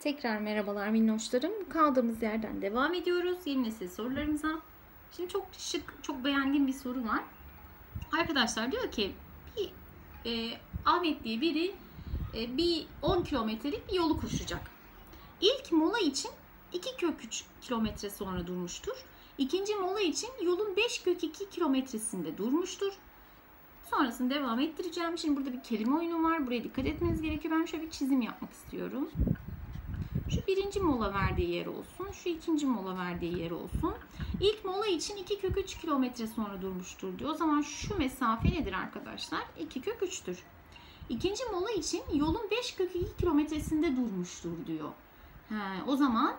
Tekrar merhabalar minnoşlarım. Kaldığımız yerden devam ediyoruz yeni nesil sorularımıza. Şimdi çok şık, çok beğendiğim bir soru var. Arkadaşlar diyor ki bir e, Ahmet diye biri e, bir 10 kilometrelik bir yolu koşacak. İlk mola için 2 kök 3 kilometre sonra durmuştur. İkinci mola için yolun 5 kök 2 kilometresinde durmuştur. Sonrasını devam ettireceğim. Şimdi burada bir kelime oyunu var. Buraya dikkat etmeniz gerekiyor. Ben şöyle bir çizim yapmak istiyorum. Şu birinci mola verdiği yer olsun. Şu ikinci mola verdiği yer olsun. İlk mola için 2 kök 3 kilometre sonra durmuştur diyor. O zaman şu mesafe nedir arkadaşlar? 2 kök 3'tür. İkinci mola için yolun 5 kök 2 kilometresinde durmuştur diyor. He, o zaman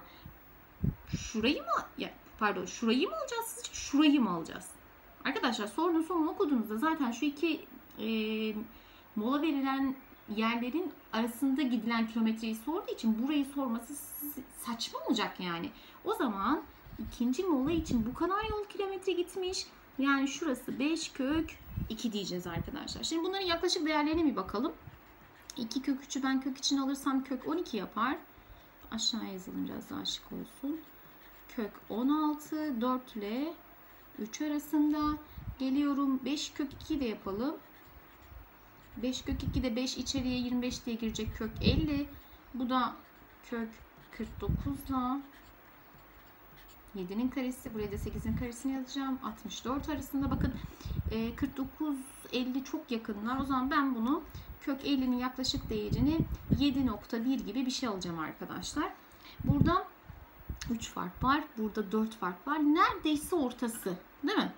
şurayı mı ya pardon şurayı mı alacağız sizce şurayı mı alacağız? Arkadaşlar sorunun sonunu okuduğunuzda zaten şu iki e, mola verilen yerlerin arasında gidilen kilometreyi sorduğu için burayı sorması saçma olacak yani. O zaman ikinci mola için bu kadar yol kilometre gitmiş. Yani şurası 5 kök 2 diyeceğiz arkadaşlar. Şimdi bunların yaklaşık değerlerine bir bakalım. 2 kök 3'ü ben kök için alırsam kök 12 yapar. Aşağı yazalım biraz daha şık olsun. Kök 16 4 ile 3 arasında geliyorum. 5 kök 2 de yapalım. 5 kök 2 de 5 içeriye 25 diye girecek kök 50. Bu da kök 49 ile 7'nin karesi. Buraya da 8'in karesini yazacağım. 64 arasında bakın 49 50 çok yakınlar. O zaman ben bunu kök 50'nin yaklaşık değerini 7.1 gibi bir şey alacağım arkadaşlar. Burada 3 fark var. Burada 4 fark var. Neredeyse ortası. Değil mi?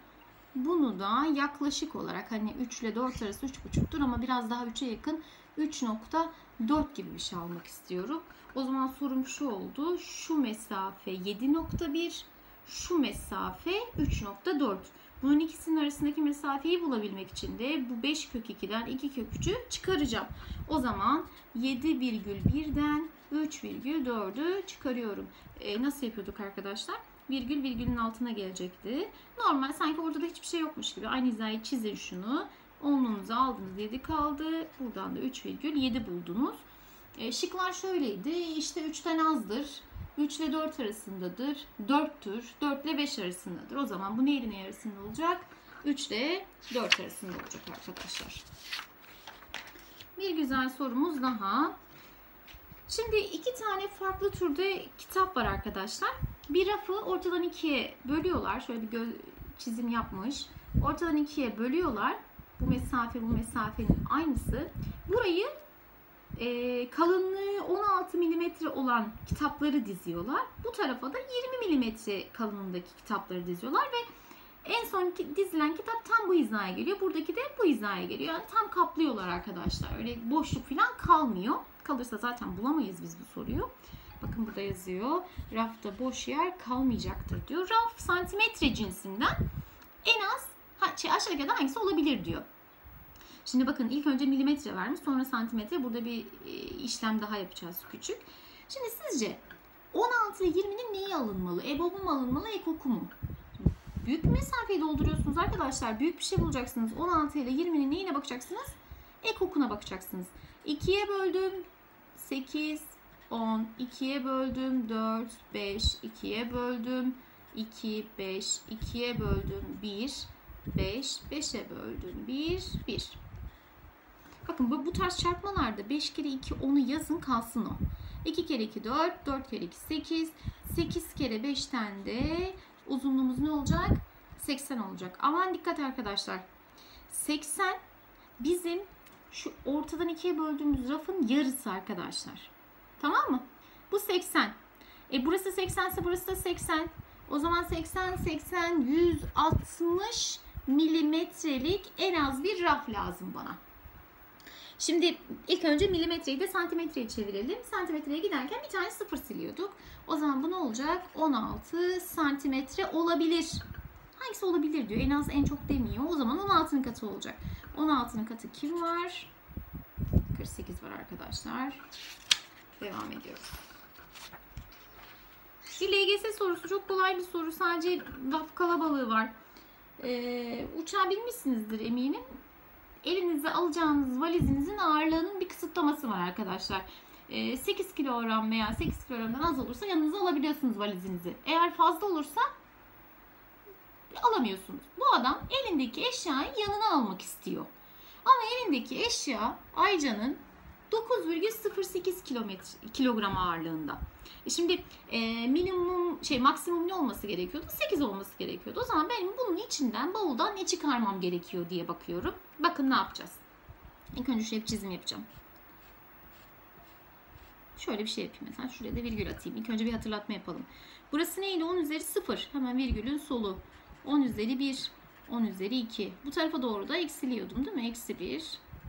Bunu da yaklaşık olarak hani 3 ile 4 arası 3,5'tur ama biraz daha 3'e yakın 3.4 gibi bir şey almak istiyorum. O zaman sorum şu oldu. Şu mesafe 7.1, şu mesafe 3.4. Bunun ikisinin arasındaki mesafeyi bulabilmek için de bu 5 kök 2'den 2 kök 3'ü çıkaracağım. O zaman 7,1'den 3,4'ü çıkarıyorum. E, nasıl yapıyorduk arkadaşlar? Virgül virgülün altına gelecekti. Normal sanki orada da hiçbir şey yokmuş gibi. Aynı hizayı çizin şunu. Onluğunuzu aldınız 7 kaldı. Buradan da 3,7 buldunuz. E, şıklar şöyleydi. İşte 3'ten azdır. 3 ile 4 arasındadır. 4'tür. 4 ile 5 arasındadır. O zaman bu neyin arasında olacak? 3 ile 4 arasında olacak arkadaşlar. Bir güzel sorumuz daha. Şimdi iki tane farklı türde kitap var arkadaşlar. Bir rafı ortadan ikiye bölüyorlar. Şöyle bir çizim yapmış. Ortadan ikiye bölüyorlar. Bu mesafe bu mesafenin aynısı. Burayı e, kalınlığı 16 mm olan kitapları diziyorlar. Bu tarafa da 20 mm kalınlığındaki kitapları diziyorlar ve en son dizilen kitap tam bu hizaya geliyor. Buradaki de bu hizaya geliyor. Yani tam kaplıyorlar arkadaşlar. Öyle boşluk falan kalmıyor. Kalırsa zaten bulamayız biz bu soruyu. Bakın burada yazıyor. Rafta boş yer kalmayacaktır diyor. Raf santimetre cinsinden en az şey, aşağıda hangisi olabilir diyor. Şimdi bakın ilk önce milimetre vermiş sonra santimetre. Burada bir e, işlem daha yapacağız küçük. Şimdi sizce 16 ile 20'nin neyi alınmalı? EBOB'u mu alınmalı, EKOK'u mu? Büyük bir mesafeyi dolduruyorsunuz arkadaşlar. Büyük bir şey bulacaksınız. 16 ile 20'nin neyine bakacaksınız? EKOK'una bakacaksınız. 2'ye böldüm 8, 10, 2'ye böldüm 4, 5, 2'ye böldüm 2, 5, 2'ye böldüm 1, 5, 5'e böldüm 1, 1. Bakın bu, bu tarz çarpmalarda 5 kere 2 10'u yazın kalsın o. 2 kere 2 4, 4 kere 2 8, 8 kere 5'ten de uzunluğumuz ne olacak? 80 olacak. Aman dikkat arkadaşlar. 80 bizim şu ortadan ikiye böldüğümüz rafın yarısı arkadaşlar. Tamam mı? Bu 80. E burası 80 ise burası da 80. O zaman 80, 80, 160 milimetrelik en az bir raf lazım bana. Şimdi ilk önce milimetreyi de santimetreye çevirelim. Santimetreye giderken bir tane sıfır siliyorduk. O zaman bu ne olacak? 16 santimetre olabilir. Hangisi olabilir diyor. En az en çok demiyor. O zaman 16'nın katı olacak. 16'nın katı kim var? 48 var arkadaşlar. Devam ediyoruz. Bir LGS sorusu çok kolay bir soru. Sadece laf kalabalığı var. Ee, uçağı bilmişsinizdir eminim. Elinize alacağınız valizinizin ağırlığının bir kısıtlaması var arkadaşlar. e, 8 kilogram veya 8 kilogramdan az olursa yanınıza alabiliyorsunuz valizinizi. Eğer fazla olursa alamıyorsunuz. Bu adam elindeki eşyayı yanına almak istiyor. Ama elindeki eşya Aycan'ın 9,08 kilometre kilogram ağırlığında. E şimdi e, minimum şey maksimum ne olması gerekiyordu? 8 olması gerekiyordu. O zaman benim bunun içinden bavuldan ne çıkarmam gerekiyor diye bakıyorum. Bakın ne yapacağız. İlk önce şöyle bir çizim yapacağım. Şöyle bir şey yapayım mesela. Şuraya da virgül atayım. İlk önce bir hatırlatma yapalım. Burası neydi? 10 üzeri 0. Hemen virgülün solu. 10 üzeri 1. 10 üzeri 2. Bu tarafa doğru da eksiliyordum değil mi? Eksi 1,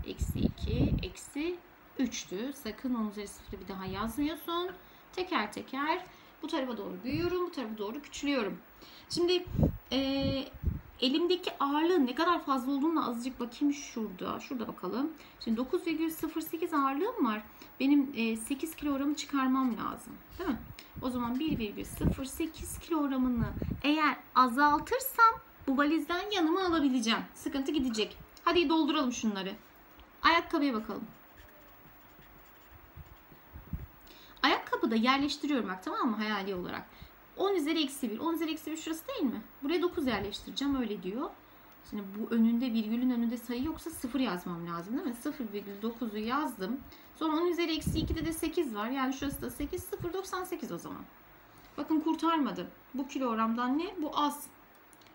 eksi 2, eksi 3'tü. Sakın 10 üzeri 0'ı bir daha yazmıyorsun. Teker teker bu tarafa doğru büyüyorum. Bu tarafa doğru küçülüyorum. Şimdi e, elimdeki ağırlığın ne kadar fazla olduğunu azıcık bakayım şurada. Şurada bakalım. Şimdi 9,08 ağırlığım var. Benim e, 8 kilogramı çıkarmam lazım. Değil mi? O zaman 1,08 kilogramını eğer azaltırsam bu valizden yanıma alabileceğim. Sıkıntı gidecek. Hadi dolduralım şunları. Ayakkabıya bakalım. Ayakkabıda yerleştiriyorum bak tamam mı hayali olarak. 10 üzeri eksi 1. 10 üzeri eksi 1 şurası değil mi? Buraya 9 yerleştireceğim öyle diyor. Şimdi bu önünde virgülün önünde sayı yoksa 0 yazmam lazım değil mi? 0,9'u yazdım. Sonra 10 üzeri eksi 2'de de 8 var. Yani şurası da 8. 0,98 o zaman. Bakın kurtarmadı. Bu kilogramdan ne? Bu az.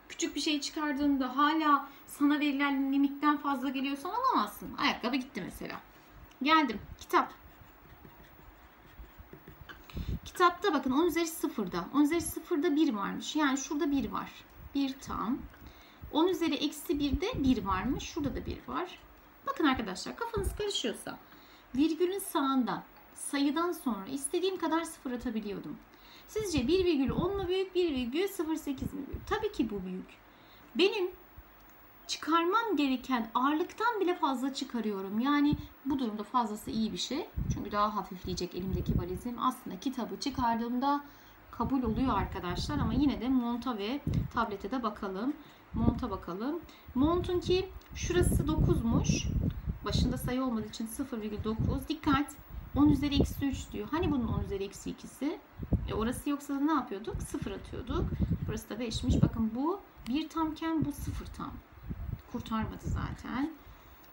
Küçük bir şey çıkardığında hala sana verilen limitten fazla geliyorsan alamazsın. Ayakkabı gitti mesela. Geldim. Kitap. Kitapta bakın 10 üzeri 0'da. 10 üzeri 0'da 1 varmış. Yani şurada 1 var. 1 tam. 10 üzeri eksi 1'de 1 varmış. Şurada da 1 var. Bakın arkadaşlar kafanız karışıyorsa virgülün sağında sayıdan sonra istediğim kadar sıfır atabiliyordum. Sizce 1,10 mu büyük 1,08 mi büyük? Tabii ki bu büyük. Benim çıkarmam gereken ağırlıktan bile fazla çıkarıyorum. Yani bu durumda fazlası iyi bir şey. Çünkü daha hafifleyecek elimdeki valizim. Aslında kitabı çıkardığımda kabul oluyor arkadaşlar ama yine de monta ve tablete de bakalım. Monta bakalım. Montun ki şurası 9'muş. Başında sayı olmadığı için 0,9. Dikkat. 10 üzeri eksi 3 diyor. Hani bunun 10 üzeri eksi 2'si? E orası yoksa da ne yapıyorduk? 0 atıyorduk. Burası da 5'miş. Bakın bu 1 tamken bu 0 tam. Kurtarmadı zaten.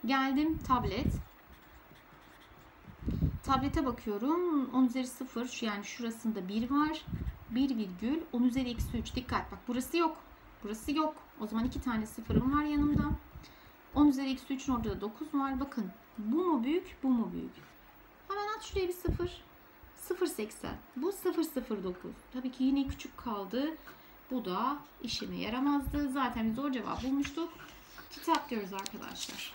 Geldim tablet. Tablete bakıyorum. 10 üzeri 0 yani şurasında 1 var. 1 virgül 10 üzeri eksi 3. Dikkat bak burası yok. Burası yok. O zaman iki tane sıfırım var yanımda. 10 üzeri eksi 3'ün orada da 9 var. Bakın bu mu büyük bu mu büyük? Hemen at şuraya bir 0. 0.80. Bu 0.09. Tabii ki yine küçük kaldı. Bu da işime yaramazdı. Zaten biz zor cevap bulmuştuk. Kitap diyoruz arkadaşlar.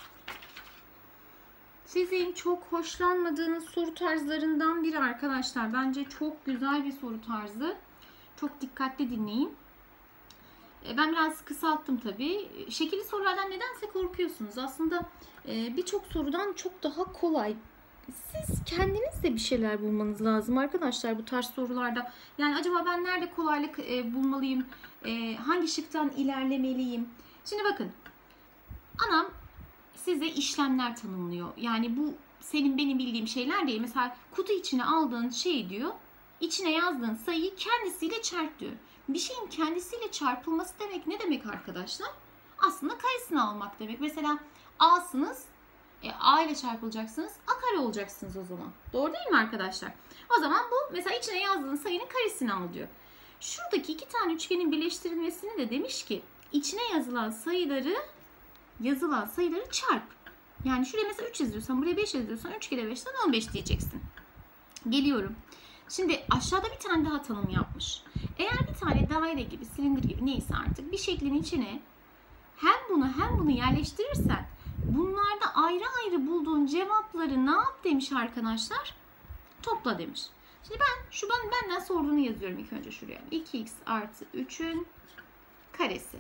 Sizin çok hoşlanmadığınız soru tarzlarından biri arkadaşlar. Bence çok güzel bir soru tarzı. Çok dikkatli dinleyin. E, ben biraz kısalttım tabii. Şekilli sorulardan nedense korkuyorsunuz. Aslında e, birçok sorudan çok daha kolay. Siz kendiniz de bir şeyler bulmanız lazım arkadaşlar bu tarz sorularda. Yani acaba ben nerede kolaylık e, bulmalıyım? Hangi şıktan ilerlemeliyim? Şimdi bakın. Anam size işlemler tanımlıyor. Yani bu senin benim bildiğim şeyler değil. Mesela kutu içine aldığın şey diyor. İçine yazdığın sayıyı kendisiyle çarp diyor. Bir şeyin kendisiyle çarpılması demek ne demek arkadaşlar? Aslında karesini almak demek. Mesela A'sınız, e, A ile çarpılacaksınız. A kare olacaksınız o zaman. Doğru değil mi arkadaşlar? O zaman bu mesela içine yazdığın sayının karesini al diyor. Şuradaki iki tane üçgenin birleştirilmesini de demiş ki içine yazılan sayıları yazılan sayıları çarp. Yani şuraya mesela 3 yazıyorsan buraya 5 yazıyorsan 3 kere 5'ten 15 diyeceksin. Geliyorum. Şimdi aşağıda bir tane daha tanım yapmış. Eğer bir tane daire gibi, silindir gibi neyse artık bir şeklin içine hem bunu hem bunu yerleştirirsen bunlarda ayrı ayrı bulduğun cevapları ne yap demiş arkadaşlar? Topla demiş. Şimdi ben şu ben benden sorduğunu yazıyorum ilk önce şuraya. 2x artı 3'ün karesi.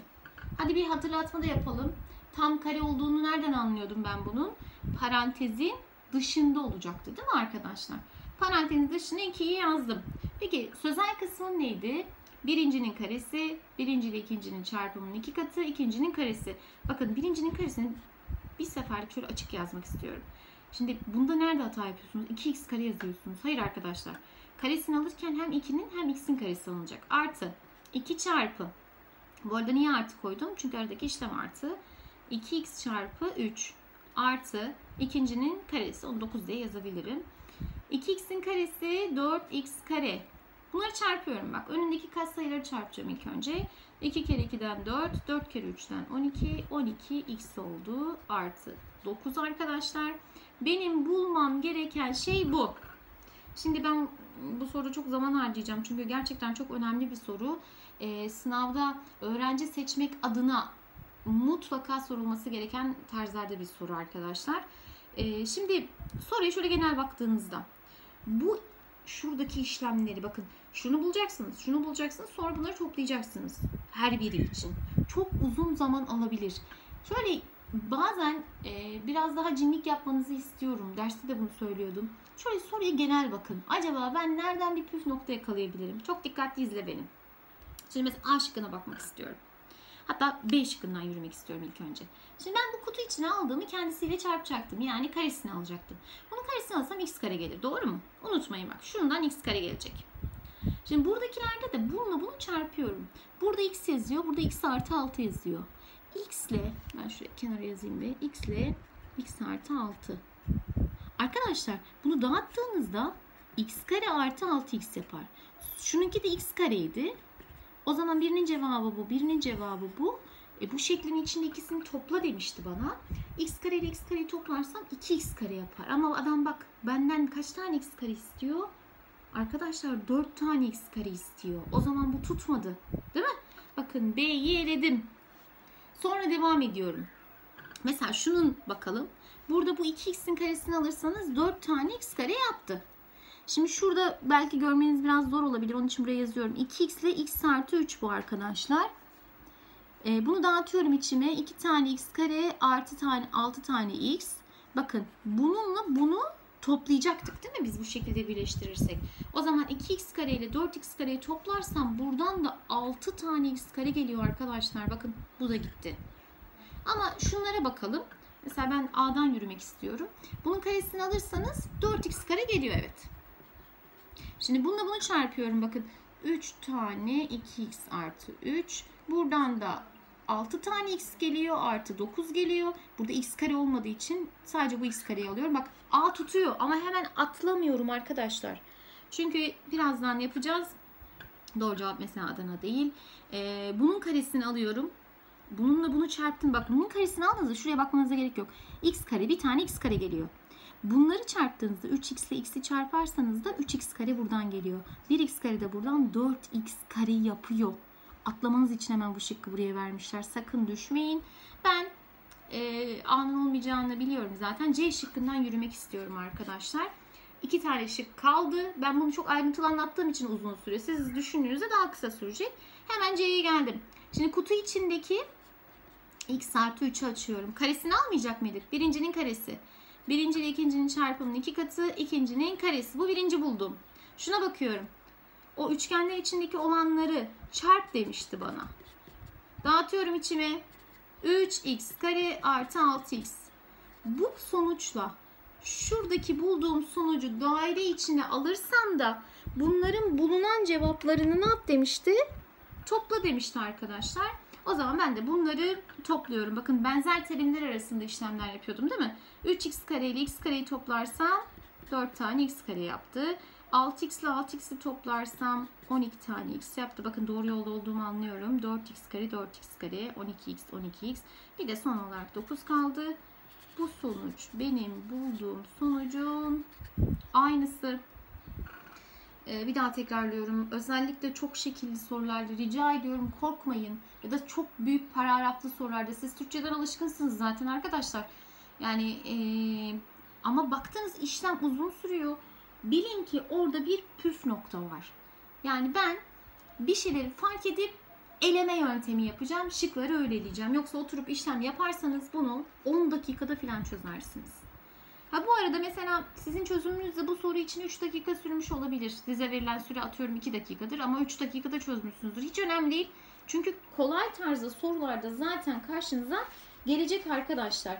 Hadi bir hatırlatma da yapalım. Tam kare olduğunu nereden anlıyordum ben bunun? Parantezin dışında olacaktı değil mi arkadaşlar? Parantezin dışına 2'yi yazdım. Peki sözel kısmı neydi? Birincinin karesi, birinci ile ikincinin çarpımının iki katı, ikincinin karesi. Bakın birincinin karesini bir seferlik şöyle açık yazmak istiyorum. Şimdi bunda nerede hata yapıyorsunuz? 2x kare yazıyorsunuz. Hayır arkadaşlar. Karesini alırken hem 2'nin hem x'in karesi alınacak. Artı 2 çarpı. Bu arada niye artı koydum? Çünkü aradaki işlem artı. 2x çarpı 3 artı ikincinin karesi. Onu 9 diye yazabilirim. 2x'in karesi 4x kare. Bunları çarpıyorum bak. Önündeki katsayıları çarpacağım ilk önce. 2 kere 2'den 4, 4 kere 3'ten 12, 12 x oldu. Artı 9 arkadaşlar. Benim bulmam gereken şey bu. Şimdi ben bu soruda çok zaman harcayacağım. Çünkü gerçekten çok önemli bir soru. Ee, sınavda öğrenci seçmek adına mutlaka sorulması gereken tarzlarda bir soru arkadaşlar. Ee, şimdi soruya şöyle genel baktığınızda bu şuradaki işlemleri bakın şunu bulacaksınız, şunu bulacaksınız sonra bunları toplayacaksınız her biri için. Çok uzun zaman alabilir. Şöyle bazen e, biraz daha cinlik yapmanızı istiyorum. Derste de bunu söylüyordum. Şöyle soruya genel bakın. Acaba ben nereden bir püf nokta yakalayabilirim? Çok dikkatli izle benim. Şimdi mesela A şıkkına bakmak istiyorum. Hatta B şıkkından yürümek istiyorum ilk önce. Şimdi ben bu kutu içine aldığımı kendisiyle çarpacaktım. Yani karesini alacaktım. Bunun karesini alsam x kare gelir. Doğru mu? Unutmayın bak. Şundan x kare gelecek. Şimdi buradakilerde de bununla bunu çarpıyorum. Burada x yazıyor. Burada x artı 6 yazıyor. x ile ben şuraya kenara yazayım bir. x ile x artı 6. Arkadaşlar bunu dağıttığınızda x kare artı 6x yapar. Şununki de x kareydi. O zaman birinin cevabı bu, birinin cevabı bu. E bu şeklin içinde ikisini topla demişti bana. x kare ile x kareyi toplarsam 2x kare yapar. Ama adam bak benden kaç tane x kare istiyor? Arkadaşlar 4 tane x kare istiyor. O zaman bu tutmadı. Değil mi? Bakın B'yi eledim. Sonra devam ediyorum. Mesela şunun bakalım. Burada bu 2x'in karesini alırsanız 4 tane x kare yaptı. Şimdi şurada belki görmeniz biraz zor olabilir. Onun için buraya yazıyorum. 2x ile x artı 3 bu arkadaşlar. Ee, bunu dağıtıyorum içime. 2 tane x kare artı tane 6 tane x. Bakın bununla bunu toplayacaktık değil mi biz bu şekilde birleştirirsek. O zaman 2x kare ile 4x kareyi toplarsam buradan da 6 tane x kare geliyor arkadaşlar. Bakın bu da gitti. Ama şunlara bakalım. Mesela ben A'dan yürümek istiyorum. Bunun karesini alırsanız 4x kare geliyor evet. Şimdi bununla bunu çarpıyorum. Bakın 3 tane 2x artı 3. Buradan da 6 tane x geliyor artı 9 geliyor. Burada x kare olmadığı için sadece bu x kareyi alıyorum. Bak a tutuyor ama hemen atlamıyorum arkadaşlar. Çünkü birazdan yapacağız. Doğru cevap mesela Adana değil. Ee, bunun karesini alıyorum. Bununla bunu çarptım. Bak bunun karesini aldığınızda şuraya bakmanıza gerek yok. x kare bir tane x kare geliyor. Bunları çarptığınızda 3x ile x'i çarparsanız da 3x kare buradan geliyor. 1x kare de buradan 4x kare yapıyor. Atlamanız için hemen bu şıkkı buraya vermişler. Sakın düşmeyin. Ben e, A'nın olmayacağını biliyorum zaten. C şıkkından yürümek istiyorum arkadaşlar. İki tane şık kaldı. Ben bunu çok ayrıntılı anlattığım için uzun sürüyor. Siz düşündüğünüzde daha kısa sürecek. Hemen C'ye geldim. Şimdi kutu içindeki x artı 3'ü açıyorum. Karesini almayacak mıydık? Birincinin karesi. Birinci ile ikincinin çarpımının iki katı, ikincinin karesi. Bu birinci buldum. Şuna bakıyorum. O üçgenler içindeki olanları çarp demişti bana. Dağıtıyorum içime. 3x kare artı 6x. Bu sonuçla şuradaki bulduğum sonucu daire içine alırsam da bunların bulunan cevaplarını ne yap demişti? Topla demişti arkadaşlar. O zaman ben de bunları topluyorum. Bakın benzer terimler arasında işlemler yapıyordum değil mi? 3x kare ile x kareyi toplarsam 4 tane x kare yaptı. 6x ile 6x'i toplarsam 12 tane x yaptı. Bakın doğru yolda olduğumu anlıyorum. 4x kare 4x kare 12x 12x. Bir de son olarak 9 kaldı. Bu sonuç benim bulduğum sonucun aynısı. Ee, bir daha tekrarlıyorum. Özellikle çok şekilli sorularda rica ediyorum korkmayın. Ya da çok büyük paragraflı sorularda siz Türkçeden alışkınsınız zaten arkadaşlar. Yani ee, ama baktığınız işlem uzun sürüyor. Bilin ki orada bir püf nokta var. Yani ben bir şeyleri fark edip eleme yöntemi yapacağım. Şıkları öyle diyeceğim. Yoksa oturup işlem yaparsanız bunu 10 dakikada falan çözersiniz. Ha bu arada mesela sizin çözümünüzde bu soru için 3 dakika sürmüş olabilir. Size verilen süre atıyorum 2 dakikadır ama 3 dakikada çözmüşsünüzdür. Hiç önemli değil. Çünkü kolay tarzda sorularda zaten karşınıza gelecek arkadaşlar.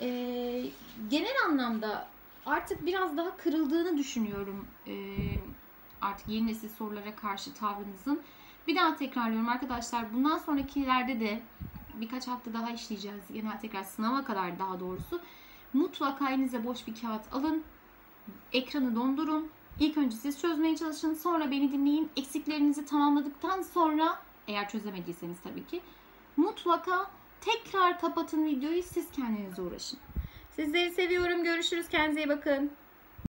e, genel anlamda artık biraz daha kırıldığını düşünüyorum. E, artık yeni nesil sorulara karşı tavrınızın. Bir daha tekrarlıyorum arkadaşlar. Bundan sonrakilerde de birkaç hafta daha işleyeceğiz. Genel tekrar sınava kadar daha doğrusu. Mutlaka elinize boş bir kağıt alın. Ekranı dondurun. İlk önce siz çözmeye çalışın. Sonra beni dinleyin. Eksiklerinizi tamamladıktan sonra eğer çözemediyseniz tabii ki mutlaka tekrar kapatın videoyu. Siz kendinize uğraşın. Sizleri seviyorum. Görüşürüz. Kendinize iyi bakın.